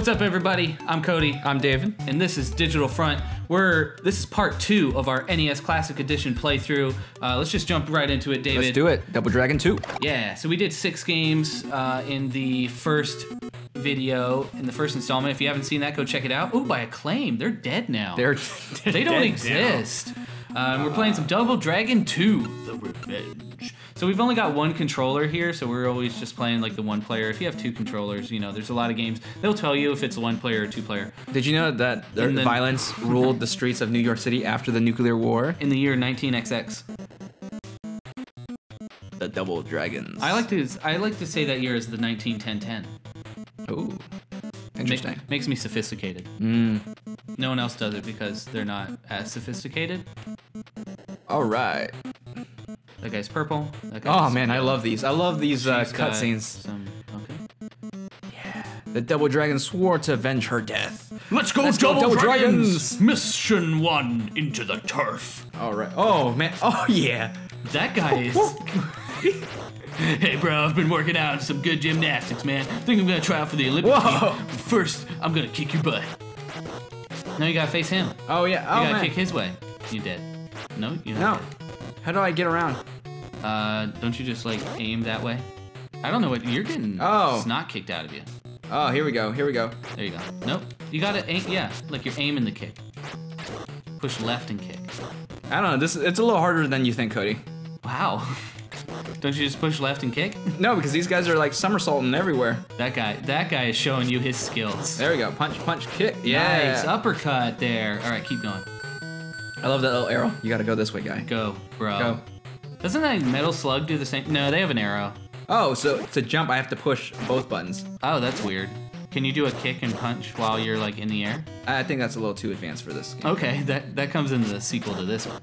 What's up, everybody? I'm Cody, I'm David. and this is Digital Front. We're this is part two of our NES Classic Edition playthrough. Uh, let's just jump right into it, David. Let's do it. Double Dragon 2. Yeah, so we did six games uh, in the first video, in the first installment. If you haven't seen that, go check it out. Oh, by Acclaim, they're dead now. They're, they don't dead exist. Um, we're playing some Double Dragon 2, The Revenge. So we've only got one controller here, so we're always just playing like the one player. If you have two controllers, you know, there's a lot of games. They'll tell you if it's one player or two player. Did you know that the then- violence ruled the streets of New York City after the nuclear war? In the year 19XX. The Double Dragons. I like to I like to say that year is the 191010. Ooh. Interesting. Ma- makes me sophisticated. Mm. No one else does it because they're not as sophisticated. All right. That guy's purple. That Oh guy's man, I love these. I love these uh, cutscenes. Some okay. The Double Dragon swore to avenge her death. Let's go, Let's go, Double Dragons! Mission one into the turf. All right. Oh man. Oh yeah. That guy is. hey, bro, I've been working out some good gymnastics, man. Think I'm gonna try out for the Olympics. Whoa. team. First, I'm gonna kick your butt. No, you gotta face him. Oh yeah. Oh you gotta man. kick his way. You dead. No, you're No. not How do I get around? Uh, don't you just like aim that way? I don't know what you're getting. Oh. snot kicked out of you. Oh, here we go. Here we go. There you go. Nope. You gotta aim. Yeah, like you're aiming the kick. Push left and kick. I don't know. This it's a little harder than you think, Cody. Wow. Don't you just push left and kick? No, because these guys are like somersaulting everywhere. That guy. That guy is showing you his skills. There we go. Punch, punch, kick. Yeah. Nice uppercut there. All right, keep going. I love that little arrow. You gotta go this way, guy. Go, bro. Go. Doesn't that Metal Slug do the same? No, they have an arrow. Oh, so to jump, I have to push both buttons. Oh, that's weird. Can you do a kick and punch while you're like in the air? I think that's a little too advanced for this game. Okay, that that comes in the sequel to this one.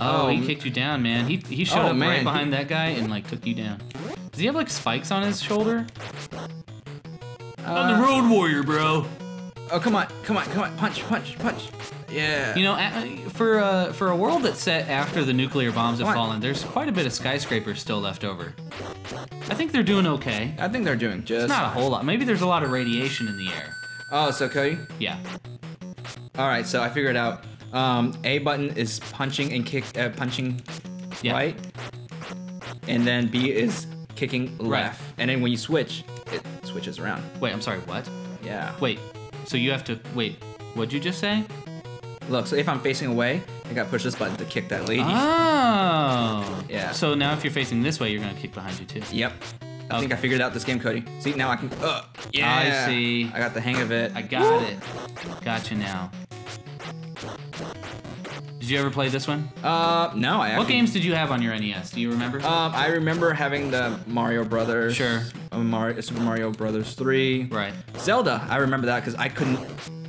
Oh, Oh, he kicked you down, man. He he showed Oh, up man, right behind that guy and like took you down. Does he have like spikes on his shoulder? I'm the Uh, Road Warrior, bro. Oh, come on, come on, come on, punch, punch, punch. Yeah. You know, for uh, for a world that's set after the nuclear bombs have fallen, there's quite a bit of skyscrapers still left over. I think they're doing okay. I think they're doing just. It's not a whole lot. Maybe there's a lot of radiation in the air. Oh, so Cody. Yeah. All right, so I figured it out. Um, A button is punching and kick, uh, punching Yeah. right, and then B is kicking Right. left. And then when you switch, it switches around. Wait, I'm sorry. What? Yeah. Wait. So you have to wait. What'd you just say? Look, so if I'm facing away, I gotta push this button to kick that lady. Oh. Yeah. So now if you're facing this way, you're gonna kick behind you too. Yep. I think I figured out this game, Cody. See, now I can. Uh, yeah. I see. I got the hang of it. I got it. Gotcha now. Did you ever play this one? Uh, no, I actually. What games did you have on your NES? Do you remember? Um, I remember having the Mario Brothers. Sure. Uh, Mario, Super Mario Brothers 3. right. Zelda, I remember that because I couldn't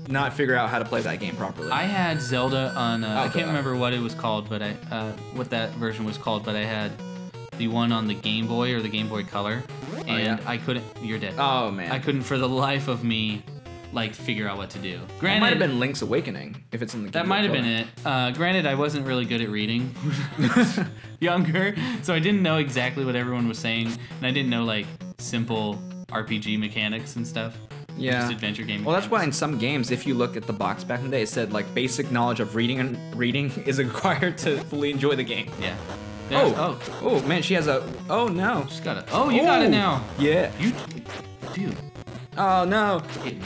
not figure out how to play that game properly. I had Zelda on. Uh, I can't remember what it was called, but I uh, what that version was called. But I had the one on the Game Boy or the Game Boy Color, and Oh, yeah. I couldn't. You're dead. oh man, I couldn't for the life of me, like figure out what to do. That Granted, might have been Link's Awakening if it's in the. that Game Boy might have been it. Uh, granted, I wasn't really good at reading. Younger, so I didn't know exactly what everyone was saying, and I didn't know like simple RPG mechanics and stuff. Yeah. Just adventure game. Well, that's why in some games, if you look at the box back in the day, it said like basic knowledge of reading and reading is required to fully enjoy the game. Yeah. There's- Oh, oh, oh man, she has a. Oh no. She's got it. Oh, you got it Oh, now. Yeah. You, dude. Oh no. it-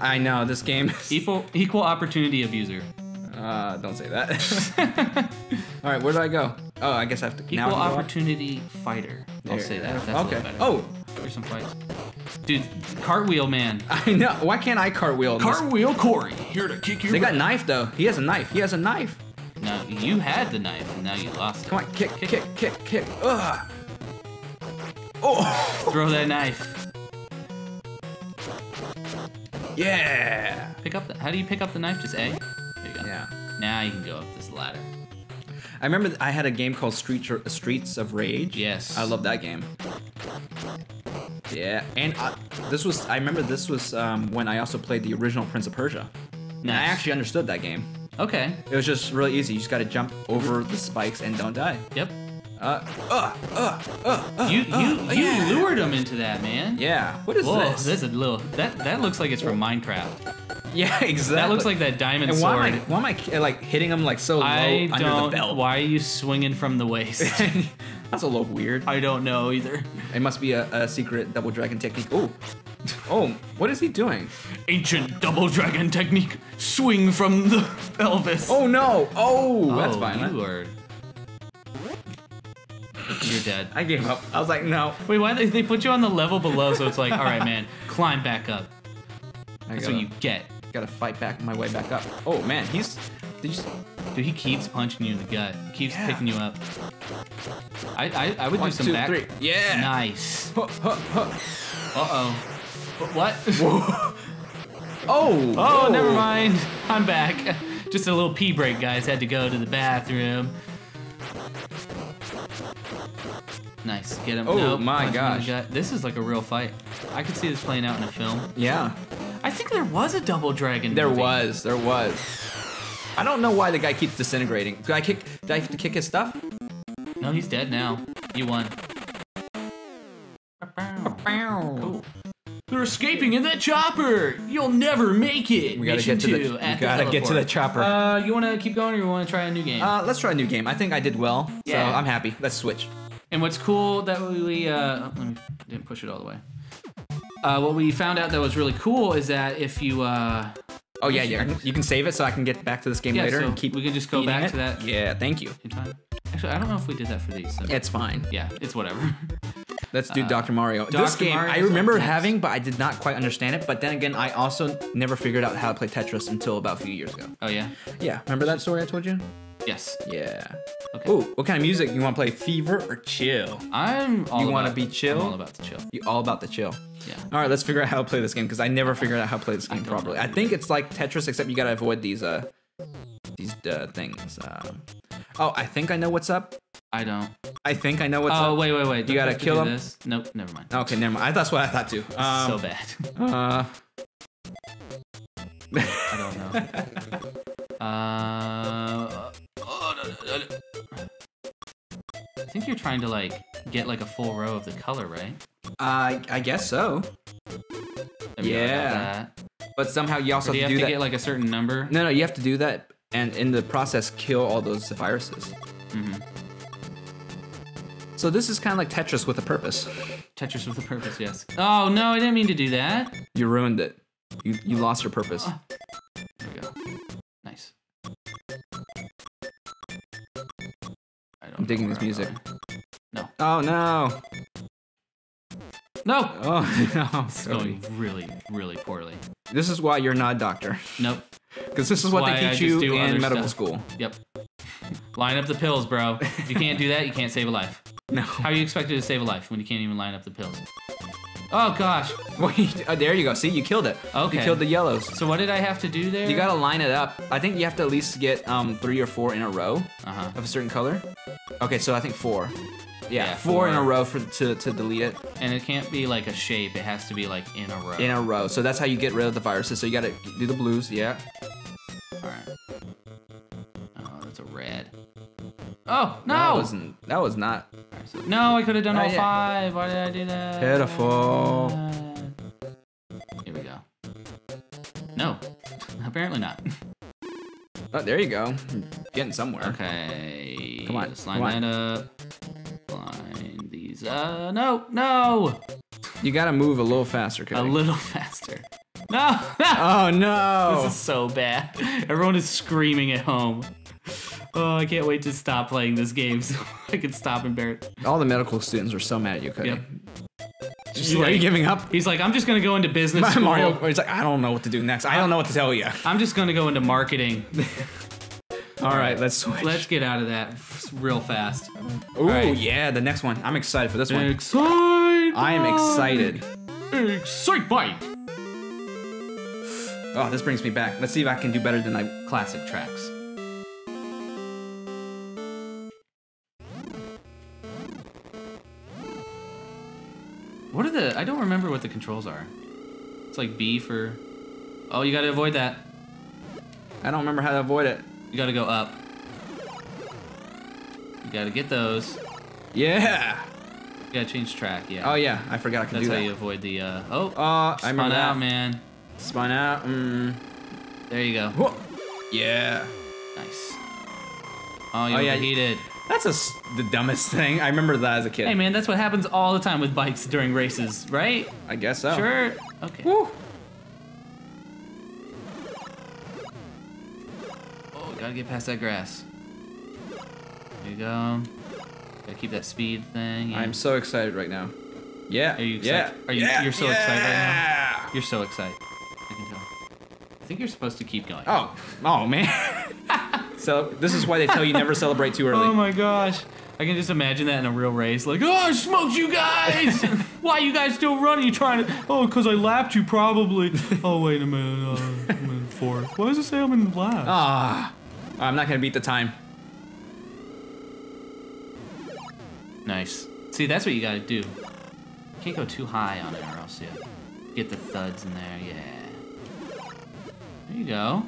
I know this game. Equal equal opportunity abuser. Uh, don't say that. All right, where do I go? Oh, I guess I have to. now Equal up? opportunity fighter. I'll There, say that. That's okay. A little better. Oh, There's some fights. Dude, cartwheel man. I know. Why can't I cartwheel? Cartwheel Corey, here to kick your They got knife though. He has a knife. He has a knife. No, you had the knife and now you lost it. Come on, kick, kick, kick, kick. Ugh. Oh, Throw that knife. yeah. Pick up the. How do you pick up the knife? Just A. There you go. Yeah. Now you can go up this ladder. I remember I had a game called Street Streets of Rage. Yes. I love that game. Yeah, and uh, this was I remember this was um, when I also played the original Prince of Persia. And I actually understood that game. Okay. It was just really easy. You just got to jump over the spikes and don't die. Yep. Uh, uh, uh, uh, uh, You you uh, you yeah. lured him into that, man. Yeah. What is Whoa, this? this is a little. That that looks like it's from Minecraft. Yeah, exactly. That looks like that diamond And why sword. am I, why am I uh, like hitting him like so low I under don't. the belt? Why are you swinging from the waist? That's a little weird. I don't know either. It must be a, a secret double dragon technique. Oh, oh, what is he doing? Ancient double dragon technique. Swing from the pelvis. Oh no! Oh, that's Oh, fine. You are. You're dead. I gave up. I was like, no. Wait, why they, they put you on the level below? So it's like, all right, man, climb back up. I That's gotta, what you get. gotta fight back my way back up. Oh man, he's. Did you? Dude, he keeps punching you in the gut. He keeps Yeah. picking you up. I I, I would One, do some two, back. three. Yeah. Nice. Uh oh. What? Oh. Oh, never mind. I'm back. Just a little pee break, guys. Had to go to the bathroom. Nice. Get him. Oh, Nope, my punch him in the gosh. This is like a real fight. I could see this playing out in a film. Yeah. I think there was a Double Dragon. There movie. was. There was. I don't know why the guy keeps disintegrating. Did I kick? Did I have to kick his stuff? No, he's dead now. You won. Cool. They're escaping in that chopper. You'll never make it. We gotta Mission get to the. We at gotta get to the chopper. Uh, you want to keep going, or you want to try a new game? Uh, let's try a new game. I think I did well, Yeah. so I'm happy. Let's switch. And what's cool that we uh, let me didn't push it all the way. Uh, what we found out that was really cool is that if you uh, Oh yeah, yeah. You can save it so I can get back to this game yeah, later so and keep. we can just go back it. to that Yeah, thank you. Actually, I don't know if we did that for these. So. It's fine. Yeah, it's whatever. Let's do Dr. Mario. this Uh, game Mario's I remember having, but I did not quite understand it. But then again, I also never figured out how to play Tetris until about a few years ago. oh yeah. Yeah, remember that story I told you? Yes. Yeah. Okay. Ooh, what kind of music you want to play? Fever or chill? I'm all. You wanna be chill? I'm all about the chill. You all about the chill. Yeah. All right, let's figure out how to play this game because I never figured out how to play this game don't properly. I think it's like Tetris, except you gotta avoid these uh these uh, things. Um, oh, I think I know what's up. I don't. I think I know what's up. Oh up. wait, wait, wait. Don't gotta kill him? This. Nope. Never mind. Okay, never mind. I, that's what I thought too. Um, so bad. Uh, I don't know. uh, oh, no, no, no. I think you're trying to like get like a full row of the color, right? I I guess so. Yeah. But somehow you also do you have have to to do that. get like a certain number? no, no, you have to do that, and in the process, kill all those viruses. Mhm. So this is kind of like Tetris with a purpose. Tetris with a purpose, yes. Oh no, I didn't mean to do that. You ruined it. You you lost your purpose. There we go. Nice. I don't I'm digging this music. No. Oh no. No. Oh no. It's going really, really poorly. This is why you're not a doctor, Nope. because this is what why they teach you do in medical stuff. school. Yep. Line up the pills, bro. If you can't do that, you can't save a life. No. How are you expected to save a life when you can't even line up the pills? Oh gosh. Wait, oh, there you go. See, you killed it. Okay. You killed the yellows. So what did I have to do there? You gotta line it up. I think you have to at least get um three or four in a row Uh huh. of a certain color. Okay, so I think four. Yeah, Yeah, four, in a row for to, to delete it And it can't be like a shape. It has to be like in a row. in a row. So that's how you get rid of the viruses. So you gotta do the blues. Yeah. All right. Oh, that's a red. Oh no! That wasn't. That was not Alright, so- no, I could have done all yet. five. Why did I do that? pitiful. Here we go. No, apparently not. Oh, there you go. Getting somewhere. Okay. Come on, Let's line come on. that up. These. Uh, no, no. You gotta move a little faster, Cody. A little faster. No. Oh no! This is so bad. Everyone is screaming at home. Oh, I can't wait to stop playing this game so I can stop embarrassed. All the medical students are so mad at you, Cody. Yep. Just, are you giving up? He's like, I'm just gonna go into business. Mario, he's like, I don't know what to do next. I don't know what to tell you. I'm just gonna go into marketing. All right, let's switch. Let's get out of that real fast. Oh right. yeah, the next one. I'm excited for this one. Excite! I am excited. Excite bike. Oh, this brings me back. Let's see if I can do better than I. Classic tracks. What are the? I don't remember what the controls are. It's like B for. Oh, you gotta avoid that. I don't remember how to avoid it. You gotta go up. You gotta get those. Yeah. You gotta change track. Yeah. Oh yeah, I forgot I could That's do how you avoid the. Uh, oh. Uh, I remember out, that. man. Spun out. Mm. There you go. Whoa. Yeah. Nice. Oh, you Oh, yeah. overheated. That's a the dumbest thing. I remember that as a kid. Hey, man, that's what happens all the time with bikes during races, right? I guess so. Sure. Okay. Woo. Gotta get past that grass. There you go. Gotta keep that speed thing. yeah. I'm so excited right now. Yeah. Are you yeah. excited? Are you- yeah. you're so excited right now? You're so excited. I can tell. I think you're supposed to keep going. Oh. Oh man. so this is why they tell you never celebrate too early. Oh my gosh. I can just imagine that in a real race. Like, oh, I smoked you guys! Why are you guys still running? You trying to. Oh, because I lapped you, probably. oh, wait a minute. Uh, I'm in fourth. Why does it say I'm in last? Ah. I'm not gonna beat the time. Nice. See, that's what you gotta do. You can't go too high on it or else you get the thuds in there. Yeah. There you go.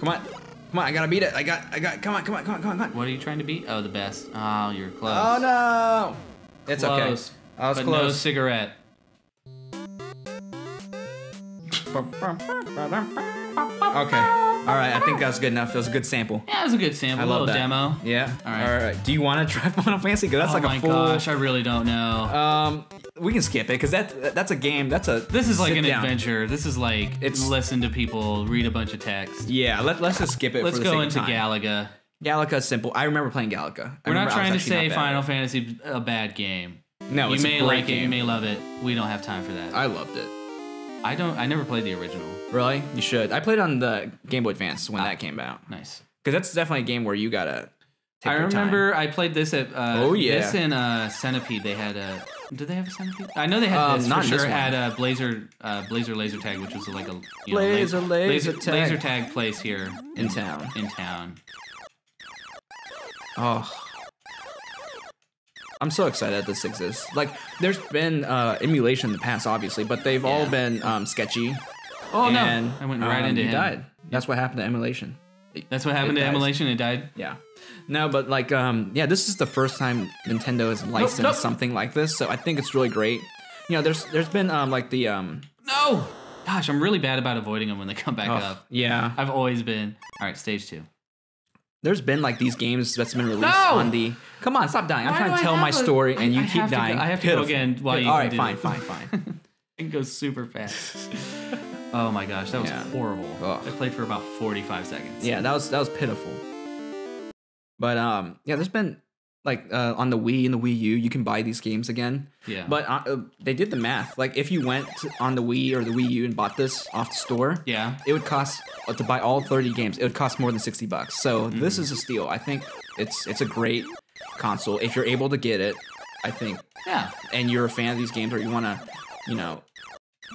Come on. Come on. I gotta beat it. I got. I got. Come on. Come on. Come on. Come on. Come on. What are you trying to beat? Oh, the best. Oh, you're close. Oh no. It's Close. okay. I was but no cigarette. Okay. All right. I think that was good enough. That was a good sample. Yeah, it was a good sample. I a love little that. demo. Yeah. All right. All right. Do you want to try Final Fantasy? Because that's oh like my a full. gosh, I really don't know. Um, we can skip it because that that's a game. That's a. this is like an down. adventure. This is like It's- listen to people read a bunch of text. Yeah. Let Let's just skip it. Let's for the go sake into time. Galaga. Galaga simple. I remember playing Galaga. I We're not remember I was trying to say bad. Final Fantasy a bad game. No, you it's a may like it, you may love it. We don't have time for that. I loved it. I don't. I never played the original. Really? You should. I played on the Game Boy Advance when that came out. Nice. Because that's definitely a game where you gotta. Take I your time. remember I played this at. Uh, Oh, yeah. This in uh, Centipede. They had a. Did they have a Centipede? I know they had Um, this not for in sure this one. at a Blazer uh, Blazer Laser Tag, which was like a you know, Blazer la- Laser Tag. laser tag place here in town. in town. Oh. I'm so excited that this exists. Like, there's been uh, emulation in the past, obviously, but they've all been um, sketchy. Oh and, no! I went right um, into him. died. That's what happened to emulation. That's what happened It to dies. Emulation. It died. Yeah. No, but like, um, yeah, this is the first time Nintendo has licensed nope. something like this, so I think it's really great. You know, there's there's been um like the um No! Gosh, I'm really bad about avoiding them when they come back oh, up. yeah, I've always been. All right, stage two. There's been like these games that's been released No! on the. Come on, stop dying! I'm Why trying to tell my a- story, and I- you I keep to go- dying. I have to go again while you All right, do fine, fine, fine. It goes super fast. oh my gosh, that was Yeah. horrible. Ugh. I played for about 45 seconds. Yeah, that was that was pitiful. But um, yeah, there's been like uh, on the Wii and the Wii U, you can buy these games again. Yeah. But uh, uh, they did the math. Like if you went on the Wii or the Wii U and bought this off the store, yeah. it would cost uh, to buy all 30 games. It would cost more than 60 bucks. So Mm-hmm. this is a steal. I think it's it's a great console if you're able to get it. I think, Yeah. and you're a fan of these games or you want to, you know,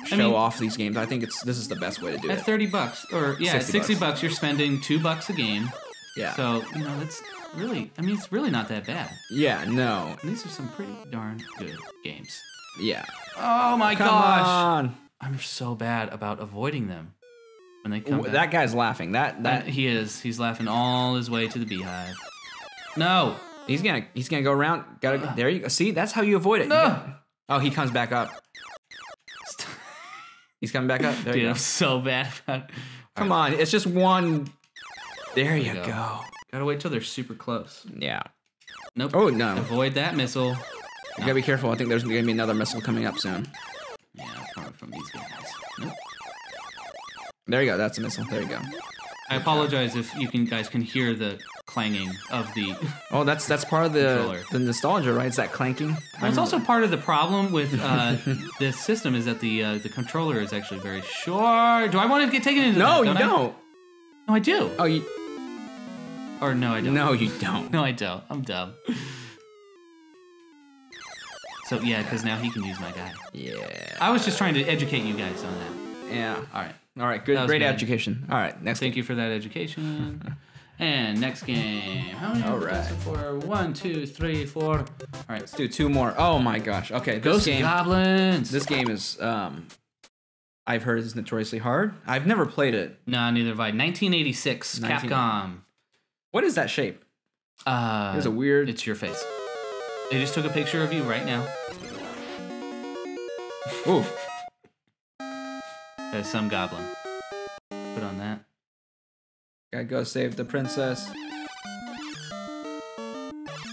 show mean- off these games. I think it's this is the best way to do it. At 30 bucks, or yeah, at 60 60 bucks. bucks. you're spending two bucks a game. Yeah. So, you know, that's really, I mean, it's really not that bad. yeah. No. And these are some pretty darn good games. Yeah. Oh my Come gosh. on. I'm so bad about avoiding them when they come back. That guy's laughing. That That that he is. He's laughing all his way to the beehive. No. he's gonna he's gonna go around. Gotta there you go. See, that's how you avoid it. No. got- oh, he comes back up. He's coming back up. There Dude, you go. I'm so bad about it. Come on, it's just one. There you go. go. Gotta wait till they're super close. Yeah. Nope. Oh no, Avoid that missile. You gotta be careful. I think there's gonna be another missile coming up soon. Yeah, coming from these guys. Nope. There you go. That's a missile. There you go. I apologize if you can guys can hear the clanging of the. Oh, that's that's part of the Controller. the nostalgia, right? It's that clanking. It's also part of the problem with uh, this system is that the uh, the controller is actually very short. Do I want to get taken into no, that? you I? don't. No, I do. Oh, you Or no, I don't. no, you don't. No, I don't. I'm dumb. So yeah, because now he can use my guy. Yeah. I was just trying to educate you guys on that. Yeah. All right. All right. Good. Great good. education. All right. Next. Thank you for that education. and next game. How many? All right. For one, two, three, four. All right. Let's do two more. Oh my gosh. Okay. This Ghost game. Goblins. This game is. Um, I've heard is notoriously hard. I've never played it. No, neither have I. 1986. 19 Capcom. What is that shape? Uh, There's a weird. It's your face. They just took a picture of you right now. Ooh. There's some goblin. Put on that. Gotta go save the princess.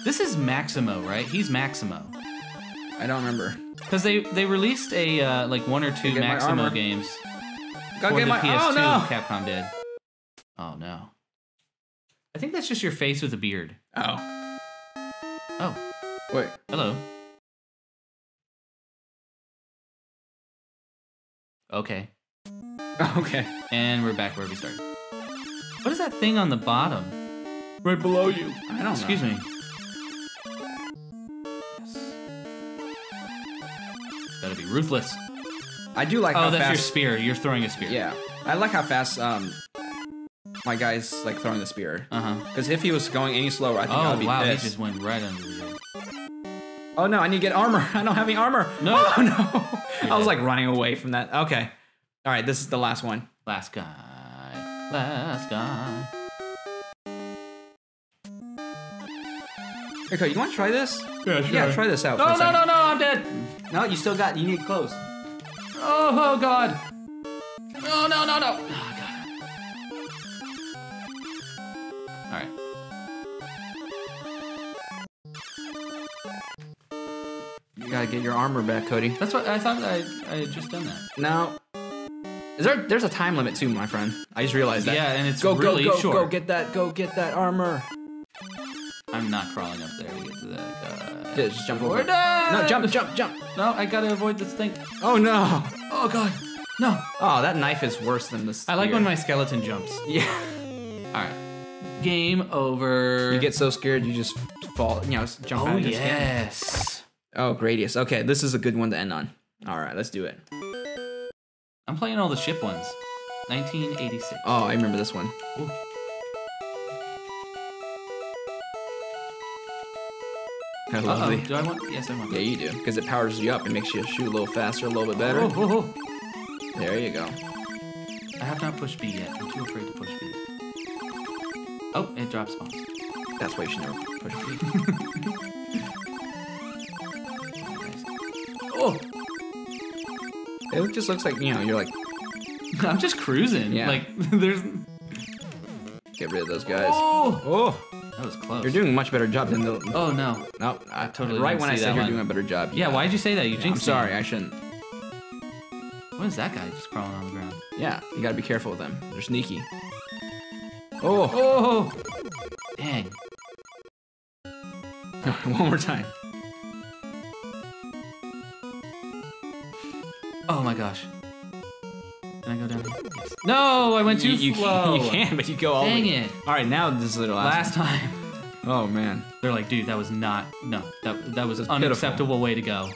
This is Maximo, right? He's Maximo. I don't remember. Because they they released a uh, like one or two Maximo games Gotta for get the my. PS2. Oh no! Capcom did. I think that's just your face with a beard. Oh. Oh, Wait. hello. Okay, Okay. and we're back where we started. What is that thing on the bottom? Right below you. I don't Excuse know. me. Yes. Gotta be ruthless. I do like Oh, how that's your spear. You're throwing a spear. Yeah. I like how fast um my guy's like throwing the spear. Uh huh. Because if he was going any slower, I think I Oh would be wow, he just went right under the. Oh no, I need to get armor. I don't have any armor. No. Oh no. You're I was like running away from that. Okay. All right, this is the last one. Last guy. Last guy. Okay, you want to try this? Yeah, sure. Yeah, try this out. No, no, no, no! I'm dead. No, you still got. You need clothes. Oh, oh God. No, no, no, no. Oh God. All right. You gotta get your armor back, Cody. That's what I thought. I I had just done that. Now, is there? There's a time limit too, my friend. I just realized that. Yeah, and it's Go, really go, go, short. go! Get that! Go get that armor! I'm not crawling up there to get to that guy. Uh, yeah, just jump over. No, jump, jump, jump! No, I gotta avoid this thing. Oh no! Oh God. No. Oh, that knife is worse than this. I like when my skeleton jumps. Yeah. All right. Game over. You get so scared you just fall. You know, jump Oh out of your skin. yes. Oh, Gradius. Okay, this is a good one to end on. All right, let's do it. I'm playing all the ship ones. 1986. Oh, I remember this one. Ooh. How Uh-oh. lovely. Do I want? Yes, I want. Yeah, you do, because it powers you up and makes you shoot a little faster, a little bit better. Oh, oh, oh. There you go. I have not pushed B yet. I'm too afraid to push B. Oh, it drops bombs. That's why you should never push B. Oh, It just looks like you know you're like I'm just cruising. Yeah. Like there's. get rid of those guys. Oh, Oh, that was close. you're doing a much better job than the. Oh no. No, I totally Right when I said you're doing a better job. Yeah. Why'd it. you say that? You Yeah, I'm jinxed me. sorry. I shouldn't. What is that guy just crawling on the ground? Yeah, you gotta be careful with them. They're sneaky. Oh, Oh, dang. one more time. Oh my gosh. Can I go down? Yes. No, I went too you, you slow. Can, you can, but you go all. the Dang way- it. All right, now this is the last. Last time. Oh man. They're like, dude, that was not no, that that was an pitiful. unacceptable way to go.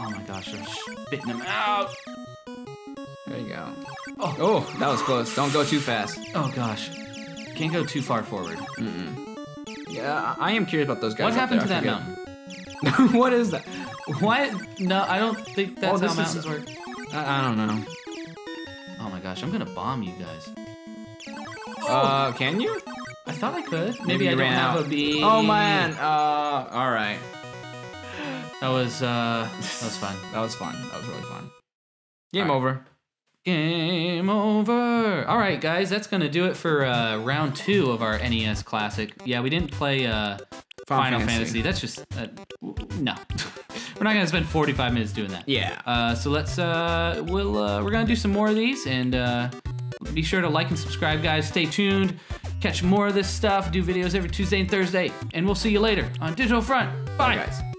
Oh my gosh, they're spitting them out. There you go. Oh. Oh, that was close. Don't go too fast. Oh gosh, can't go too far forward. Yeah, I I am curious about those guys. What up happened to there. that I mountain? what is that? Why? No, I don't think that's Oh, this how is- mountains work. I, I don't know. Oh my gosh, I'm gonna bomb you guys. Uh, can you? I thought I could. Maybe, Maybe I you don't ran have out. a bee. Oh man. Uh, all right. That was uh, that was fun. That was fun. That was really fun. Game All right. over. Game over. All right, guys, that's gonna do it for uh, round two of our NES Classic. Yeah, we didn't play uh, Final, Fantasy. That's just uh, no. We're not gonna spend 45 minutes doing that. Yeah. Uh, so let's uh, we'll uh, we're gonna do some more of these, and uh, be sure to like and subscribe, guys. Stay tuned. Catch more of this stuff. Do videos every Tuesday and Thursday, and we'll see you later on Digital Front. Bye, Bye, guys.